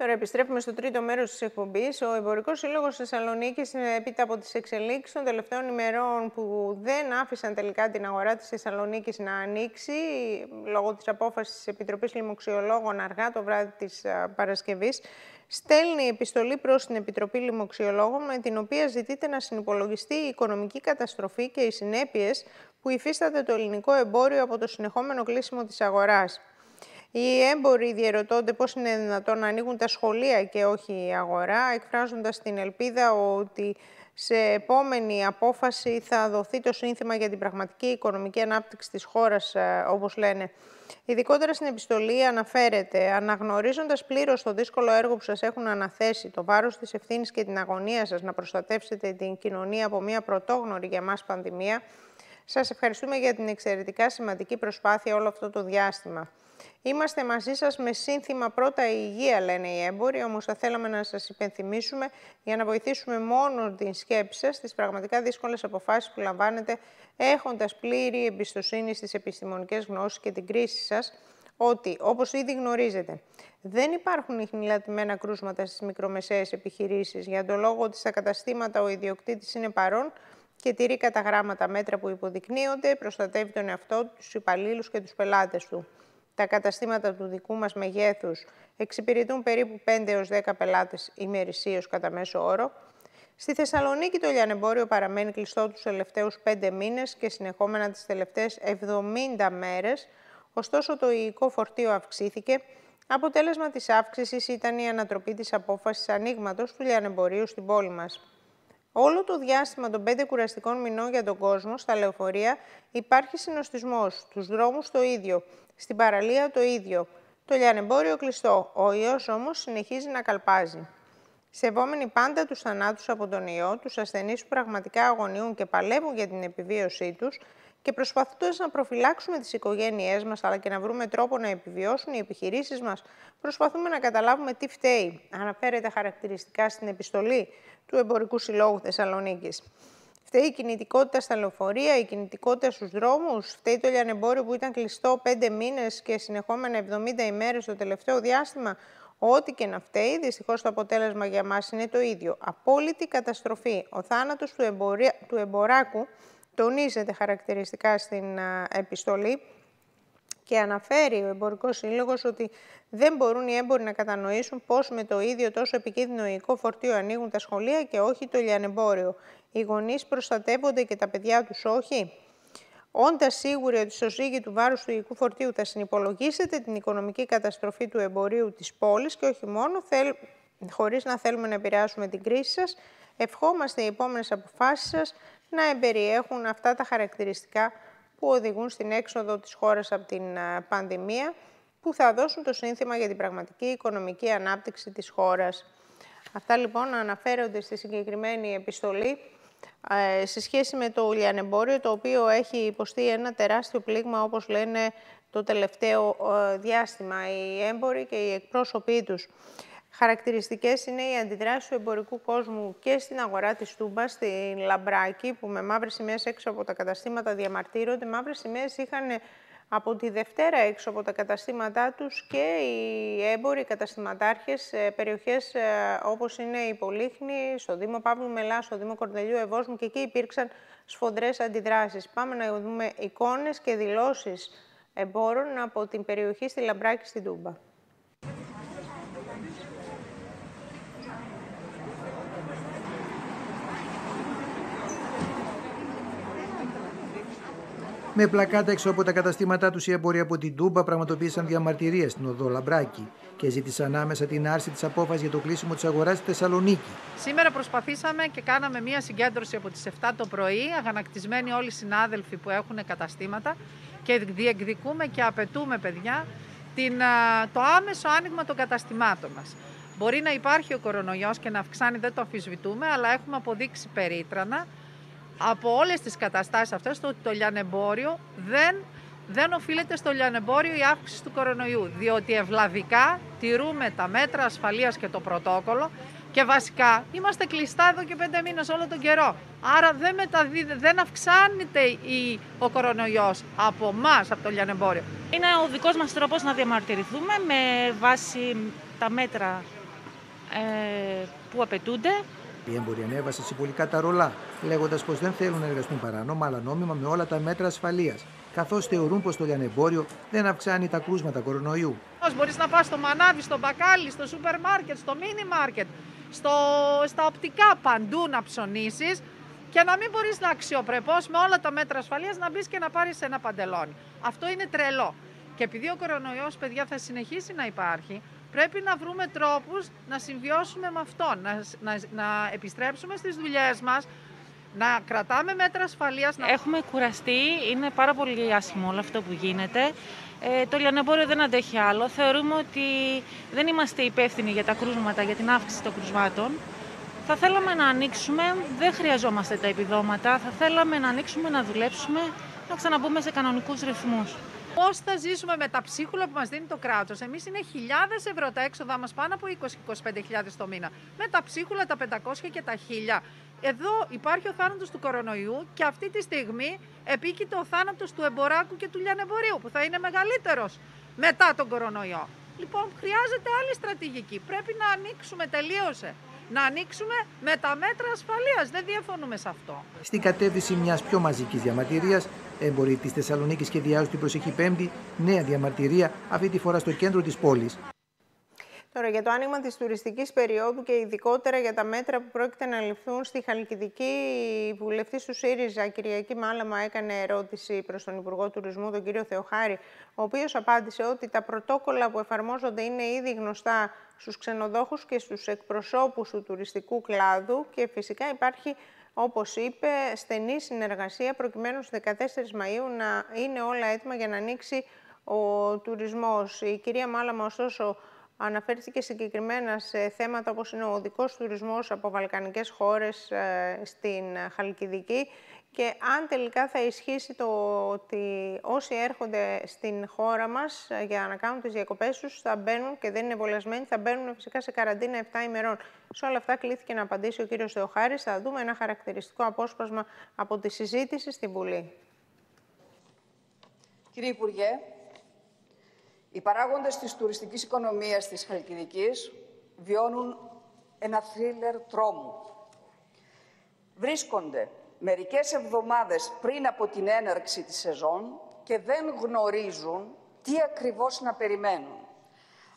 Τώρα επιστρέφουμε στο τρίτο μέρος της εκπομπής. Ο Εμπορικός Σύλλογος Θεσσαλονίκης, έπειτα από τις εξελίξεις των τελευταίων ημερών που δεν άφησαν τελικά την αγορά της Θεσσαλονίκης να ανοίξει, λόγω της απόφασης της Επιτροπής Λιμοξιολόγων αργά το βράδυ της Παρασκευής, στέλνει επιστολή προς την Επιτροπή Λιμοξιολόγων, με την οποία ζητείται να συνυπολογιστεί η οικονομική καταστροφή και οι συνέπειες που υφίσταται το ελληνικό εμπόριο από το συνεχόμενο κλείσιμο της αγοράς. Οι έμποροι διαρωτώνται πώς είναι δυνατόν να ανοίγουν τα σχολεία και όχι η αγορά, εκφράζοντας την ελπίδα ότι σε επόμενη απόφαση θα δοθεί το σύνθημα για την πραγματική οικονομική ανάπτυξη της χώρας, ε, όπως λένε. Ειδικότερα στην επιστολή αναφέρεται, αναγνωρίζοντας πλήρως το δύσκολο έργο που σας έχουν αναθέσει, το βάρος της ευθύνης και την αγωνία σας να προστατεύσετε την κοινωνία από μια πρωτόγνωρη για μας πανδημία, σας ευχαριστούμε για την εξαιρετικά σημαντική προσπάθεια όλο αυτό το διάστημα. Είμαστε μαζί σας με σύνθημα πρώτα η υγεία, λένε οι έμποροι, όμως θα θέλαμε να σας υπενθυμίσουμε για να βοηθήσουμε μόνο την σκέψη σας στις πραγματικά δύσκολες αποφάσεις που λαμβάνετε, έχοντας πλήρη εμπιστοσύνη στις επιστημονικές γνώσεις και την κρίση σας, ότι, όπως ήδη γνωρίζετε, δεν υπάρχουν ιχνηλατημένα κρούσματα στις μικρομεσαίες επιχειρήσεις, για τον λόγο ότι στα καταστήματα ο ιδιοκτήτης είναι παρόν και τηρεί κατά γράμματα μέτρα που υποδεικνύονται, προστατεύει τον εαυτό του, τους υπαλλήλους και τους πελάτες του τα καταστήματα του δικού μας μεγέθους εξυπηρετούν περίπου 5 έως 10 πελάτες ημερησίως κατά μέσο όρο. Στη Θεσσαλονίκη το λιανεμπόριο παραμένει κλειστό τους τελευταίους 5 μήνες και συνεχόμενα τις τελευταίες 70 μέρες, ωστόσο το υλικό φορτίο αυξήθηκε. Αποτέλεσμα της αύξησης ήταν η ανατροπή της απόφασης ανοίγματος του λιανεμπορίου στην πόλη μας. Όλο το διάστημα των πέντε κουραστικών μηνών για τον κόσμο, στα λεωφορεία, υπάρχει συνοστισμός, τους δρόμους το ίδιο, στην παραλία το ίδιο. Το λιανεμπόριο κλειστό. Ο ιός όμως συνεχίζει να καλπάζει. Σεβόμενοι πάντα τους θανάτους από τον ιό, τους ασθενείς που πραγματικά αγωνιούν και παλεύουν για την επιβίωσή τους και προσπαθώντας να προφυλάξουμε τις οικογένειές μας αλλά και να βρούμε τρόπο να επιβιώσουν οι επιχειρήσεις μας, προσπαθούμε να καταλάβουμε τι φταίει. Αναφέρεται χαρακτηριστικά στην επιστολή του Εμπορικού Συλλόγου Θεσσαλονίκης. Φταίει η κινητικότητα στα λεωφορεία, η κινητικότητα στους δρόμους, φταίει το λιανεμπόριο που ήταν κλειστό πέντε μήνες και συνεχόμενα 70 ημέρες το τελευταίο διάστημα. Ό,τι και να φταίει, δυστυχώς το αποτέλεσμα για μας είναι το ίδιο. Απόλυτη καταστροφή. Ο θάνατος του, του εμποράκου τονίζεται χαρακτηριστικά στην επιστολή και αναφέρει ο Εμπορικός Σύλλογος ότι δεν μπορούν οι έμποροι να κατανοήσουν πώς με το ίδιο τόσο επικίνδυνο υλικό φορτίο ανοίγουν τα σχολεία και όχι το λιανεμπόριο. Οι γονείς προστατεύονται και τα παιδιά τους όχι; Όντας σίγουροι ότι στο ζύγι του βάρους του υλικού φορτίου θα συνυπολογίσετε την οικονομική καταστροφή του εμπορίου της πόλης και όχι μόνο, θέλ... χωρίς να θέλουμε να επηρεάσουμε την κρίση σας, ευχόμαστε οι επόμενες αποφάσεις σας να εμπεριέχουν αυτά τα χαρακτηριστικά που οδηγούν στην έξοδο της χώρας από την πανδημία, που θα δώσουν το σύνθημα για την πραγματική οικονομική ανάπτυξη της χώρας. Αυτά λοιπόν αναφέρονται στη συγκεκριμένη επιστολή ε, σε σχέση με το λιανεμπόριο, το οποίο έχει υποστεί ένα τεράστιο πλήγμα, όπως λένε, το τελευταίο ε, διάστημα οι έμποροι και οι εκπρόσωποι τους. Χαρακτηριστικές είναι οι αντιδράσεις του εμπορικού κόσμου και στην αγορά της Τούμπα, στην Λαμπράκη, που με μαύρες σημαίες έξω από τα καταστήματα διαμαρτύρονται. Μαύρες σημαίες είχαν από τη Δευτέρα έξω από τα καταστήματά τους και οι έμποροι καταστηματάρχες σε περιοχές ε, όπως είναι η Πολύχνη, στο Δήμο Παύλου Μελά, στο Δήμο Κορδελιού Ευόσμου και εκεί υπήρξαν σφοδρές αντιδράσεις. Πάμε να δούμε εικόνες και δηλώσεις εμπόρων από την περιοχή στη Λαμπράκη στην Τούμπα. Με πλακάτα έξω από τα καταστήματά τους, οι έμποροι από την Τούμπα πραγματοποίησαν διαμαρτυρίες στην οδό Λαμπράκη και ζήτησαν άμεσα την άρση της απόφασης για το κλείσιμο της αγοράς στη Θεσσαλονίκη. Σήμερα προσπαθήσαμε και κάναμε μία συγκέντρωση από τις 7 το πρωί, αγανακτισμένοι όλοι οι συνάδελφοι που έχουν καταστήματα και διεκδικούμε και απαιτούμε, παιδιά, την, το άμεσο άνοιγμα των καταστημάτων μας. Μπορεί να υπάρχει ο κορονοϊός και να αυξάνει, δεν το αμφισβητούμε, αλλά έχουμε αποδείξει περίτρανα από όλες τις καταστάσεις αυτές το ότι το λιανεμπόριο δεν, δεν οφείλεται στο λιανεμπόριο η αύξηση του κορονοϊού, διότι ευλαβικά τηρούμε τα μέτρα ασφαλείας και το πρωτόκολλο και βασικά είμαστε κλειστά εδώ και πέντε μήνες όλο τον καιρό. Άρα δεν, μεταδίδε, δεν αυξάνεται η, ο κορονοϊός από εμά από το λιανεμπόριο. Είναι ο δικός μας τρόπος να διαμαρτυρηθούμε με βάση τα μέτρα ε, που απαιτούνται. Οι έμποροι ανέβασαν συμπολικά τα ρολά, λέγοντας πως δεν θέλουν να εργαστούν παράνομα αλλά νόμιμα με όλα τα μέτρα ασφαλείας, καθώς θεωρούν πως το λιανεμπόριο δεν αυξάνει τα κρούσματα κορονοϊού. Μπορείς να πας στο μανάβι, στο μπακάλι, στο σούπερ μάρκετ, στο μίνι μάρκετ, στο, στα οπτικά παντού να ψωνίσεις και να μην μπορείς να αξιοπρεπώς με όλα τα μέτρα ασφαλείας να μπεις και να πάρεις ένα παντελόνι. Αυτό είναι τρελό. Και επειδή ο κορονοϊός, παιδιά, θα συνεχίσει να υπάρχει, πρέπει να βρούμε τρόπους να συμβιώσουμε με αυτό, να, να, να επιστρέψουμε στις δουλειές μας, να κρατάμε μέτρα ασφαλείας. Να... Έχουμε κουραστεί, είναι πάρα πολύ άσχημο όλο αυτό που γίνεται. Ε, το λιανεμπόριο δεν αντέχει άλλο. Θεωρούμε ότι δεν είμαστε υπεύθυνοι για τα κρούσματα, για την αύξηση των κρουσμάτων. Θα θέλαμε να ανοίξουμε, δεν χρειαζόμαστε τα επιδόματα, θα θέλαμε να ανοίξουμε, να δουλέψουμε, να ξαναμπούμε σε κανονικούς ρυθμούς. Πώς θα ζήσουμε με τα ψίχουλα που μας δίνει το κράτος. Εμείς είναι χιλιάδες ευρώ τα έξοδά μας, πάνω από 20-25 το μήνα. Με τα ψίχουλα, τα 500 και τα 1000. Εδώ υπάρχει ο θάνατος του κορονοϊού και αυτή τη στιγμή επίκειται ο θάνατος του εμποράκου και του λιανεμπορίου, που θα είναι μεγαλύτερος μετά τον κορονοϊό. Λοιπόν, χρειάζεται άλλη στρατηγική. Πρέπει να ανοίξουμε, τελείωσε να ανοίξουμε με τα μέτρα ασφαλείας. Δεν διαφωνούμε σε αυτό. Στην κατεύθυνση μιας πιο μαζικής διαμαρτυρίας, έμποροι της Θεσσαλονίκης σχεδιάζουν την προσεχή Πέμπτη νέα διαμαρτυρία, αυτή τη φορά στο κέντρο της πόλης. Τώρα για το άνοιγμα της τουριστικής περίοδου και ειδικότερα για τα μέτρα που πρόκειται να ληφθούν στη Χαλκιδική, η βουλευτής του ΣΥΡΙΖΑ, Κυριακή Μάλαμα, έκανε ερώτηση προς τον Υπουργό Τουρισμού, τον κύριο Θεοχάρη, ο οποίος απάντησε ότι τα πρωτόκολλα που εφαρμόζονται είναι ήδη γνωστά στους ξενοδόχους και στους εκπροσώπους του τουριστικού κλάδου και φυσικά υπάρχει όπως είπε, στενή συνεργασία προκειμένου στις 14 Μαΐου να είναι όλα έτοιμα για να ανοίξει ο τουρισμός. Η κυρία Μάλαμα, ωστόσο, αναφέρθηκε συγκεκριμένα σε θέματα όπως είναι ο οδικός τουρισμός από βαλκανικές χώρες ε, στην Χαλκιδική και αν τελικά θα ισχύσει το ότι όσοι έρχονται στην χώρα μας ε, για να κάνουν τις διακοπές τους θα μπαίνουν και δεν είναι εμβολιασμένοι, θα μπαίνουν φυσικά σε καραντίνα 7 ημερών. Σε όλα αυτά κλήθηκε να απαντήσει ο κύριος Θεοχάρης. Θα δούμε ένα χαρακτηριστικό απόσπασμα από τη συζήτηση στην Βουλή. Κύριε Υπουργέ, οι παράγοντες της τουριστικής οικονομίας της Χαλκιδικής βιώνουν ένα θρίλερ τρόμου. Βρίσκονται μερικές εβδομάδες πριν από την έναρξη της σεζόν και δεν γνωρίζουν τι ακριβώς να περιμένουν.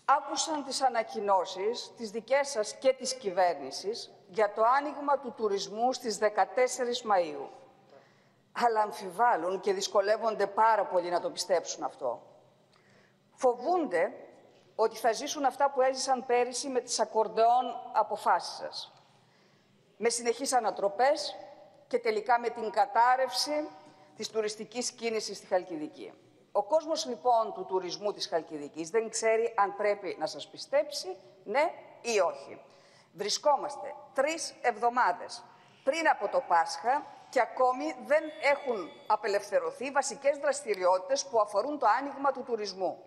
Άκουσαν τις ανακοινώσεις της δικές σας και της κυβέρνησης για το άνοιγμα του τουρισμού στις 14 Μαΐου. Αλλά αμφιβάλλουν και δυσκολεύονται πάρα πολύ να το πιστέψουν αυτό. Φοβούνται ότι θα ζήσουν αυτά που έζησαν πέρυσι με τις ακορντεόν αποφάσεις σας. Με συνεχείς ανατροπές, και τελικά με την κατάρρευση της τουριστικής κίνησης στη Χαλκιδική. Ο κόσμος λοιπόν του τουρισμού της Χαλκιδικής δεν ξέρει αν πρέπει να σας πιστέψει ναι ή όχι. Βρισκόμαστε τρεις εβδομάδες πριν από το Πάσχα και ακόμη δεν έχουν απελευθερωθεί βασικές δραστηριότητες που αφορούν το άνοιγμα του τουρισμού.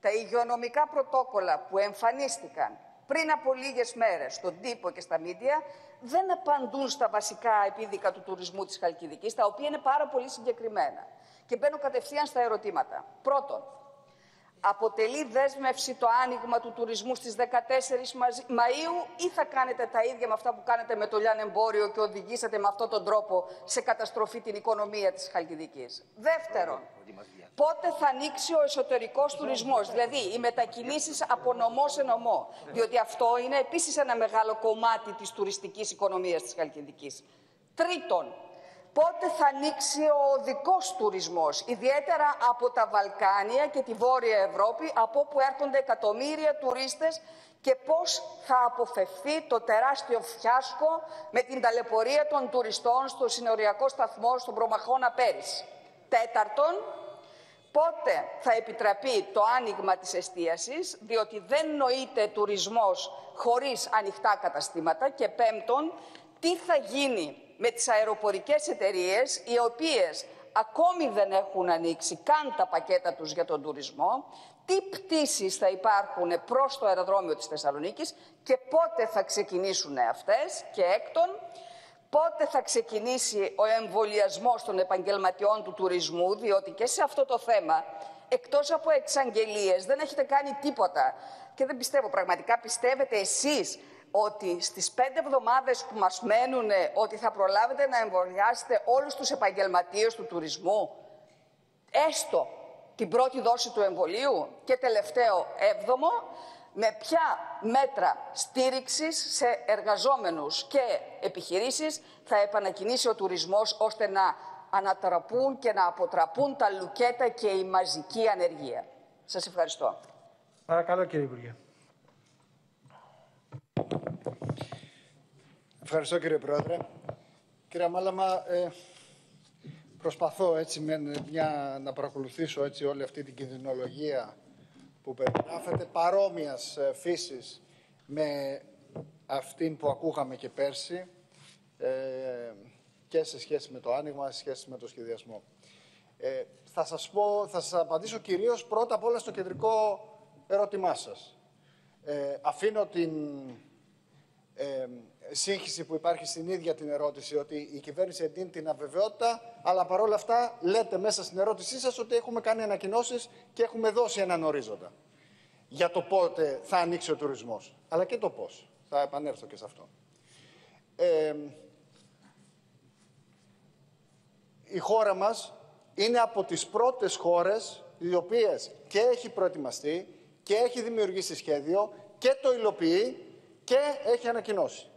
Τα υγειονομικά πρωτόκολλα που εμφανίστηκαν πριν από λίγες μέρες στον τύπο και στα μίντια δεν απαντούν στα βασικά επίδικα του τουρισμού της Χαλκιδικής, τα οποία είναι πάρα πολύ συγκεκριμένα. Και μπαίνω κατευθείαν στα ερωτήματα. Πρώτον, αποτελεί δέσμευση το άνοιγμα του τουρισμού στις 14 Μαΐου ή θα κάνετε τα ίδια με αυτά που κάνετε με το λιανεμπόριο και οδηγήσατε με αυτόν τον τρόπο σε καταστροφή την οικονομία της Χαλκιδικής. Δεύτερον, πότε θα ανοίξει ο εσωτερικός τουρισμός, δηλαδή οι μετακινήσεις από νομό σε νομό, διότι αυτό είναι επίσης ένα μεγάλο κομμάτι της τουριστικής οικονομίας της Χαλκιδικής. Τρίτον, πότε θα ανοίξει ο οδικός τουρισμός, ιδιαίτερα από τα Βαλκάνια και τη Βόρεια Ευρώπη, από όπου έρχονται εκατομμύρια τουρίστες και πώς θα αποφευθεί το τεράστιο φιάσκο με την ταλαιπωρία των τουριστών στο συνοριακό σταθμό στον Προμαχώνα πέρυσι. Τέταρτον, πότε θα επιτραπεί το άνοιγμα της εστίασης, διότι δεν νοείται τουρισμός χωρίς ανοιχτά καταστήματα. Και πέμπτον, τι θα γίνει με τις αεροπορικές εταιρείες, οι οποίες ακόμη δεν έχουν ανοίξει καν τα πακέτα τους για τον τουρισμό, τι πτήσεις θα υπάρχουν προς το αεροδρόμιο της Θεσσαλονίκης και πότε θα ξεκινήσουν αυτές και έκτον, πότε θα ξεκινήσει ο εμβολιασμός των επαγγελματιών του τουρισμού, διότι και σε αυτό το θέμα, εκτός από εξαγγελίες, δεν έχετε κάνει τίποτα. Και δεν πιστεύω πραγματικά, πιστεύετε εσείς ότι στις πέντε εβδομάδες που μας μένουν ότι θα προλάβετε να εμβολιάσετε όλους τους επαγγελματίες του τουρισμού, έστω την πρώτη δόση του εμβολίου και τελευταίο έβδομο, με ποια μέτρα στήριξης σε εργαζόμενους και επιχειρήσεις θα επανακινήσει ο τουρισμός ώστε να ανατραπούν και να αποτραπούν τα λουκέτα και η μαζική ανεργία. Σας ευχαριστώ. Παρακαλώ κύριε Υπουργέ. Ευχαριστώ κύριε Πρόεδρε. Κύριε Μάλαμα, ε, προσπαθώ έτσι με μια, να παρακολουθήσω έτσι όλη αυτή την κινδυνολογία που περιγράφεται παρόμοιας ε, φύσης με αυτήν που ακούγαμε και πέρσι ε, και σε σχέση με το άνοιγμα, σε σχέση με το σχεδιασμό. Ε, θα σας πω, θα σας απαντήσω κυρίως πρώτα απ' όλα στο κεντρικό ερώτημά σας. Ε, αφήνω την ε, σύγχυση που υπάρχει στην ίδια την ερώτηση ότι η κυβέρνηση εντείνει την αβεβαιότητα, αλλά παρόλα αυτά λέτε μέσα στην ερώτησή σας ότι έχουμε κάνει ανακοινώσεις και έχουμε δώσει έναν ορίζοντα για το πότε θα ανοίξει ο τουρισμός, αλλά και το πώς. Θα επανέλθω και σε αυτό. Ε, η χώρα μας είναι από τις πρώτες χώρες οι οποίες και έχει προετοιμαστεί και έχει δημιουργήσει σχέδιο και το υλοποιεί και έχει ανακοινώσει.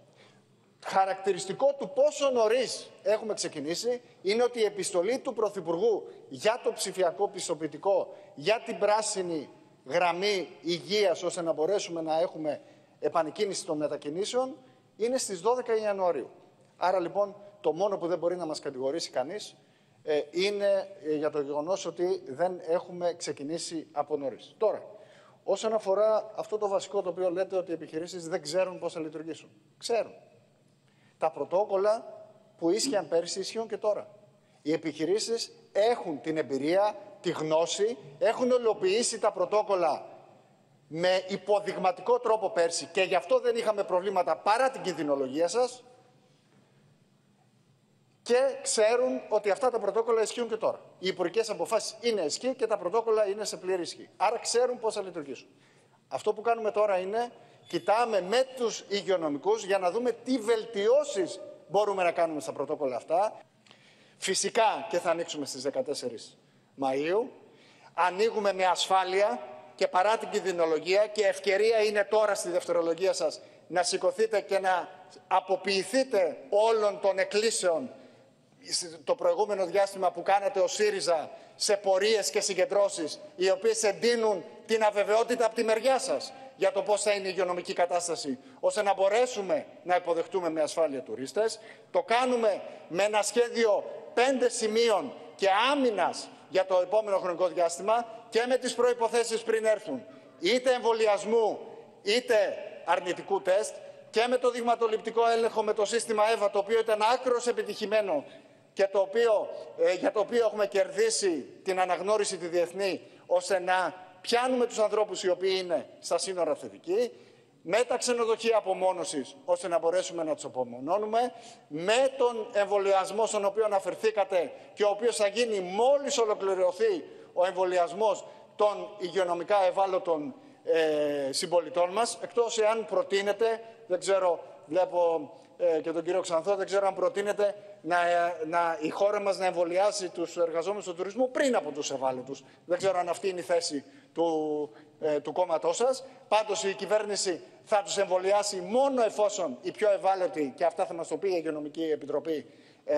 Χαρακτηριστικό του πόσο νωρίς έχουμε ξεκινήσει είναι ότι η επιστολή του Πρωθυπουργού για το ψηφιακό πιστοποιητικό, για την πράσινη γραμμή υγείας ώστε να μπορέσουμε να έχουμε επανεκκίνηση των μετακινήσεων είναι στις 12 Ιανουαρίου. Άρα λοιπόν το μόνο που δεν μπορεί να μας κατηγορήσει κανείς ε, είναι ε, για το γεγονός ότι δεν έχουμε ξεκινήσει από νωρίς. Τώρα, όσον αφορά αυτό το βασικό το οποίο λέτε ότι οι επιχειρήσεις δεν ξέρουν πώς θα λειτουργήσουν. Ξέρουν. Τα πρωτόκολλα που ίσχυαν πέρσι ισχύουν και τώρα. Οι επιχειρήσεις έχουν την εμπειρία, τη γνώση, έχουν ολοποιήσει τα πρωτόκολλα με υποδειγματικό τρόπο πέρσι και γι' αυτό δεν είχαμε προβλήματα παρά την κινδυνολογία σας και ξέρουν ότι αυτά τα πρωτόκολλα ισχύουν και τώρα. Οι υπουργικές αποφάσεις είναι ισχύ και τα πρωτόκολλα είναι σε πλήρη ισχύ. Άρα ξέρουν πώς θα λειτουργήσουν. Αυτό που κάνουμε τώρα είναι κοιτάμε με τους υγειονομικούς για να δούμε τι βελτιώσεις μπορούμε να κάνουμε στα πρωτόκολλα αυτά. Φυσικά και θα ανοίξουμε στις 14 Μαΐου. Ανοίγουμε με ασφάλεια και παρά την κινδυνολογία και ευκαιρία είναι τώρα στη δευτερολογία σας να σηκωθείτε και να αποποιηθείτε όλων των εκκλήσεων το προηγούμενο διάστημα που κάνατε ο ΣΥΡΙΖΑ σε πορείες και συγκεντρώσεις οι οποίες εντείνουν την αβεβαιότητα από τη μεριά σας για το πώς θα είναι η υγειονομική κατάσταση, ώστε να μπορέσουμε να υποδεχτούμε με ασφάλεια τουρίστες. Το κάνουμε με ένα σχέδιο πέντε σημείων και άμυνας για το επόμενο χρονικό διάστημα και με τις προϋποθέσεις πριν έρθουν είτε εμβολιασμού είτε αρνητικού τεστ και με το δειγματοληπτικό έλεγχο με το σύστημα ΕΒΑ, το οποίο ήταν άκρος επιτυχημένο και το οποίο, ε, για το οποίο έχουμε κερδίσει την αναγνώριση τη διεθνή, ώστε να πιάνουμε τους ανθρώπους οι οποίοι είναι στα σύνορα θετικοί, με τα ξενοδοχεία απομόνωσης, ώστε να μπορέσουμε να τους απομονώνουμε, με τον εμβολιασμό στον οποίο αναφερθήκατε και ο οποίος θα γίνει μόλις ολοκληρωθεί ο εμβολιασμός των υγειονομικά ευάλωτων ε, συμπολιτών μας, εκτός εάν προτείνεται, δεν ξέρω, βλέπω ε, και τον κύριο Ξανθό, δεν ξέρω αν προτείνεται να, να, η χώρα μας να εμβολιάσει τους εργαζόμενους του τουρισμού πριν από τους ευάλωτους. Δεν ξέρω αν αυτή είναι η θέση του, ε, του κόμματός σας. Πάντως η κυβέρνηση θα τους εμβολιάσει μόνο εφόσον οι πιο ευάλωτοι, και αυτά θα μας το πει η Υγειονομική Επιτροπή, ε,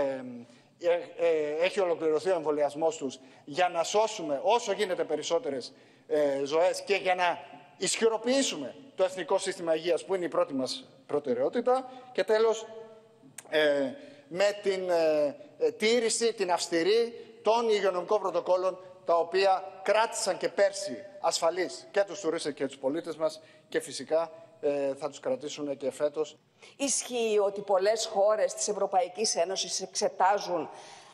ε, ε, έχει ολοκληρωθεί ο εμβολιασμός τους για να σώσουμε όσο γίνεται περισσότερες ε, ζωές και για να ισχυροποιήσουμε το Εθνικό Σύστημα Υγείας που είναι η πρώτη μας προτεραιότητα και τέλος ε, με την ε, ε, τήρηση, την αυστηρή των υγειονομικών πρωτοκόλων τα οποία κράτησαν και πέρσι ασφαλείς και τους τουρίστες και τους πολίτες μας και φυσικά ε, θα τους κρατήσουν και φέτος. Ισχύει ότι πολλές χώρες της Ευρωπαϊκής Ένωσης εξετάζουν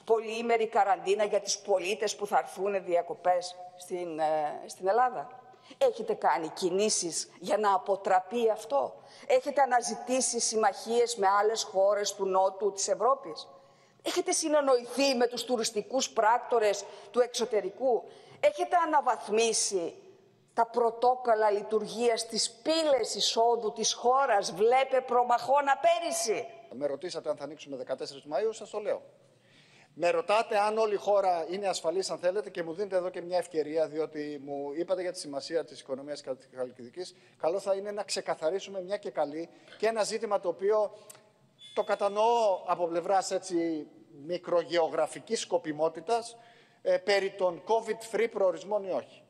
πολυήμερη καραντίνα για τις πολίτες που θα έρθουν διακοπές στην, στην Ελλάδα. Έχετε κάνει κινήσεις για να αποτραπεί αυτό; Έχετε αναζητήσει συμμαχίες με άλλες χώρες του Νότου της Ευρώπης; Έχετε συνεννοηθεί με τους τουριστικούς πράκτορες του εξωτερικού; Έχετε αναβαθμίσει τα πρωτόκολλα λειτουργίας της πύλες εισόδου της χώρας βλέπε προμαχώνα πέρυσι; Με ρωτήσατε αν θα ανοίξουμε 14 Μαΐου, σας το λέω. Με ρωτάτε αν όλη η χώρα είναι ασφαλής αν θέλετε και μου δίνετε εδώ και μια ευκαιρία διότι μου είπατε για τη σημασία της οικονομίας καλλιτικής. Καλό θα είναι να ξεκαθαρίσουμε μια και καλή και ένα ζήτημα το οποίο το κατανοώ από πλευράς έτσι μικρογεωγραφικής σκοπιμότητας ε, περί των COVID-free προορισμών ή όχι.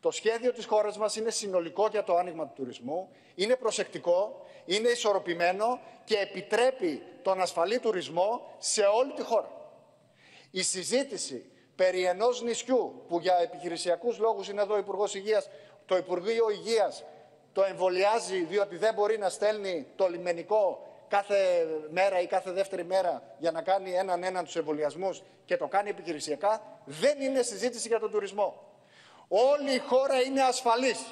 Το σχέδιο της χώρας μας είναι συνολικό για το άνοιγμα του τουρισμού, είναι προσεκτικό, είναι ισορροπημένο και επιτρέπει τον ασφαλή τουρισμό σε όλη τη χώρα. Η συζήτηση περί ενός νησιού που για επιχειρησιακούς λόγους είναι εδώ ο Υπουργός Υγείας, το Υπουργείο Υγείας το εμβολιάζει διότι δεν μπορεί να στέλνει το λιμενικό κάθε μέρα ή κάθε δεύτερη μέρα για να κάνει έναν έναν τους εμβολιασμούς και το κάνει επιχειρησιακά, δεν είναι συζήτηση για τον τουρισμό. Όλη η χώρα είναι ασφαλής.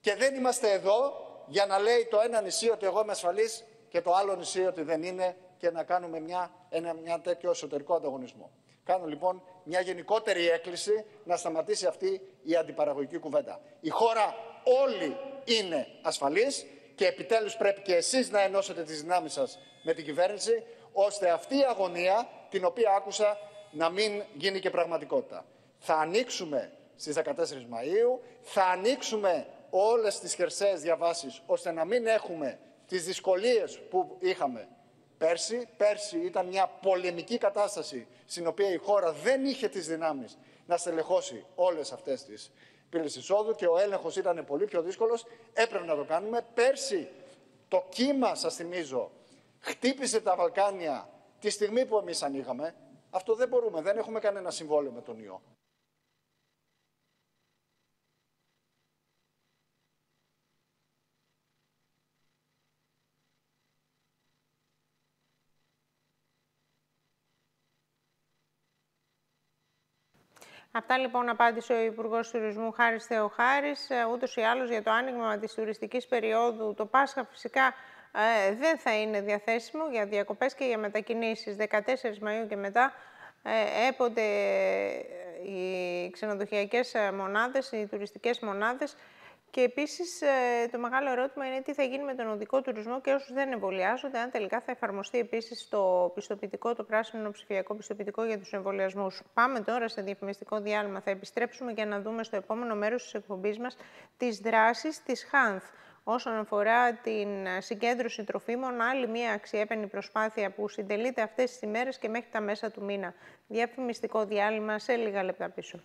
Και δεν είμαστε εδώ για να λέει το ένα νησί ότι εγώ είμαι ασφαλής και το άλλο νησί ότι δεν είναι και να κάνουμε μια, ένα μια τέτοιο εσωτερικό ανταγωνισμό. Κάνω λοιπόν μια γενικότερη έκκληση να σταματήσει αυτή η αντιπαραγωγική κουβέντα. Η χώρα όλη είναι ασφαλής και επιτέλους πρέπει και εσείς να ενώσετε τις δυνάμεις σας με την κυβέρνηση, ώστε αυτή η αγωνία, την οποία άκουσα, να μην γίνει και πραγματικότητα. Θα ανοίξουμε στις 14 Μαΐου, θα ανοίξουμε όλες τις χερσαίες διαβάσεις, ώστε να μην έχουμε τις δυσκολίες που είχαμε πέρσι. Πέρσι ήταν μια πολεμική κατάσταση, στην οποία η χώρα δεν είχε τις δυνάμεις να στελεχώσει όλες αυτές τις πύλες εισόδου και ο έλεγχος ήταν πολύ πιο δύσκολος. Έπρεπε να το κάνουμε. Πέρσι το κύμα, σας θυμίζω, χτύπησε τα Βαλκάνια τη στιγμή που εμείς ανοίγαμε. Αυτό δεν μπορούμε, δεν έχουμε κανένα συμβόλαιο με τον ιό. Αυτά λοιπόν απάντησε ο Υπουργός Τουρισμού Χάρης Θεοχάρης. Ε, Ούτως ή άλλως για το άνοιγμα της τουριστικής περίοδου, το Πάσχα φυσικά ε, δεν θα είναι διαθέσιμο για διακοπές και για μετακινήσεις 14 Μαΐου και μετά ε, έποτε οι ξενοδοχειακές μονάδες, οι τουριστικές μονάδες και επίσης ε, το μεγάλο ερώτημα είναι τι θα γίνει με τον οδικό τουρισμό και όσους δεν εμβολιάζονται, αν τελικά θα εφαρμοστεί επίσης το πιστοποιητικό, το πράσινο ψηφιακό πιστοποιητικό για τους εμβολιασμούς. Πάμε τώρα σε διαφημιστικό διάλειμμα. Θα επιστρέψουμε για να δούμε στο επόμενο μέρος της εκπομπής μας τις δράσεις της ΧΑΝΘ όσον αφορά την συγκέντρωση τροφίμων, άλλη μια αξιέπαινη προσπάθεια που συντελείται αυτές τις ημέρες και μέχρι τα μέσα του μήνα. Διαφημιστικό διάλειμμα σε λίγα λεπτά πίσω.